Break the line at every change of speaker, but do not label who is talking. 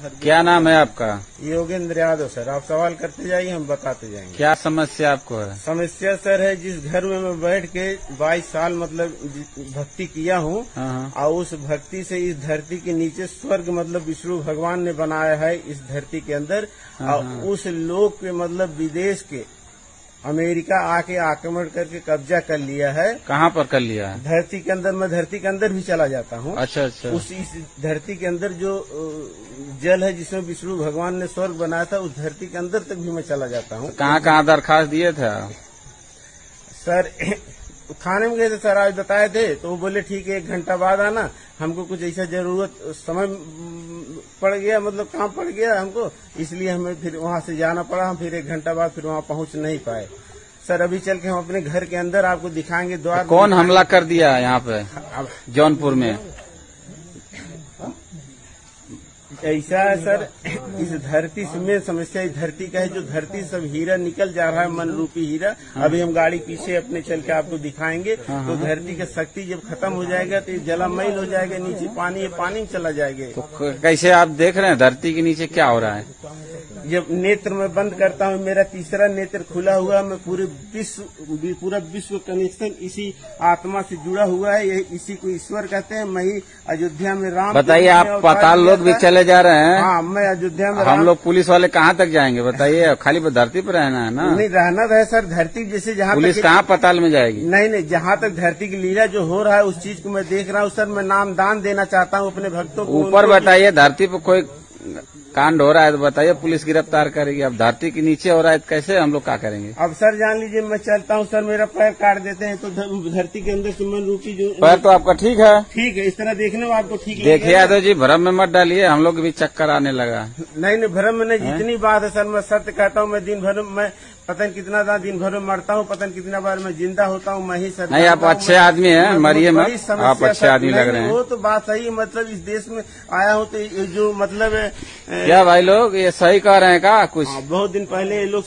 क्या नाम है आपका?
योगेंद्र यादव सर। आप सवाल करते जाइए हम बताते जाएँगे।
क्या समस्या आपको है?
समस्या सर है जिस घर में मैं बैठ के 22 साल मतलब भक्ति किया हूँ
हाँ, हाँ।
और उस भक्ति से इस धरती के नीचे स्वर्ग मतलब विष्णु भगवान ने बनाया है इस धरती के अंदर और उस लोक के मतलब विदेश के अमेरिका आके आक्रमण करके कब्जा कर लिया है।
कहाँ पर कर लिया है?
धरती के अंदर मैं धरती के अंदर भी चला जाता हूँ।
अच्छा अच्छा।
उस इस धरती के अंदर जो जल है जिसमें विष्णु भगवान ने स्वर्ग बनाया था उस धरती के अंदर तक भी मैं चला जाता हूँ।
कहाँ कहाँ दरखास्त दिए थे?
सर थाने में गए थे सर आज बताए थे तो वो बोले ठीक है एक घंटा बाद आना। हमको कुछ ऐसा ज़रूरत समय पड़ गया मतलब काम पड़ गया हमको इसलिए हमें फिर वहाँ से जाना पड़ा। हम फिर एक घंटा बाद फिर वहाँ पहुँच नहीं पाए। सर अभी चल के हम अपने घर के अंदर आपको दिखाएँगे द्वार
कौन हमला कर दिया यहाँ पे? जौनपुर में।
ऐसा है सर इस धरती से में समस्या इस धरती का है जो धरती सब हीरा निकल जा रहा है मन रूपी हीरा अभी हम गाड़ी पीछे अपने चल के आपको दिखाएँगे। तो धरती का शक्ति जब खत्म हो जाएगा तो ये जलामयन हो जाएगा नीचे पानी पानी में चला जाएगा।
तो कैसे आप देख रहे हैं धरती के नीचे क्या हो रहा है?
जब नेत्र में बंद करता हूँ मेरा तीसरा नेत्र खुला हुआ है मैं पूरे विश्व पूरा विश्व कनेक्शन इसी आत्मा से जुड़ा हुआ है ये इसी को ईश्वर कहते हैं। मैं ही अयोध्या में राम
बताइए आप पाताल लोग भी चले जा रहे हैं?
हाँ मैं अयोध्या में
हम लोग पुलिस वाले कहाँ तक जाएँगे बताइए खाली धरती पर रहना है ना?
नहीं रहना तो है सर धरती जैसे जहाँ
पुलिस कहाँ पाताल में जाएगी?
नहीं नहीं जहाँ तक धरती की लीला जो हो रहा है उस चीज़ को मैं देख रहा हूँ सर मैं नाम दान देना चाहता हूँ अपने भक्तों को
ऊपर बताइए धरती पर कोई कांड हो रहा है तो बताइए पुलिस गिरफ़्तार करेगी। अब धरती के नीचे हो रहा है तो कैसे हम लोग क्या करेंगे?
अब सर जान लीजिए मैं चलता हूँ सर मेरा पैर काट देते हैं तो धरती के अंदर से मन रूपी जो
पैर तो आपका ठीक है।
ठीक है इस तरह देखने में आपको ठीक
देखिए यादव जी भ्रम में मत डालिए हम लोग भी चक्कर आने लगा।
नहीं नहीं भ्रम में नहीं जितनी बात है सर मैं सत्य कहता हूँ मैं दिन भर में- मैं पता कितना बार दिन भर में मरता हूँ पतन कितना बार मैं ज़िंदा होता हूँ मैं ही सर
नहीं, आप अच्छे आदमी हैं,
मैं
मरिए मत। आप अच्छे आदमी लग रहे हैं।
वो तो बात सही है मतलब इस देश में आया हूँ तो जो मतलब
क्या भाई लोग ये सही कह रहे हैं का कुछ?
हाँ, बहुत दिन पहले ये लोग